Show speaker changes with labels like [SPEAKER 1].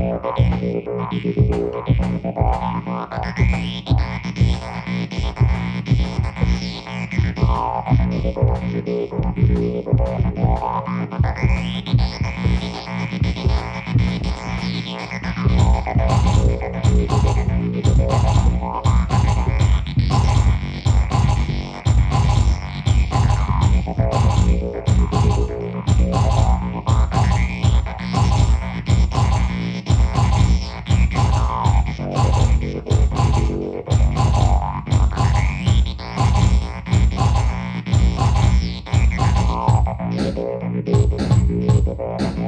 [SPEAKER 1] Oh, Thank you.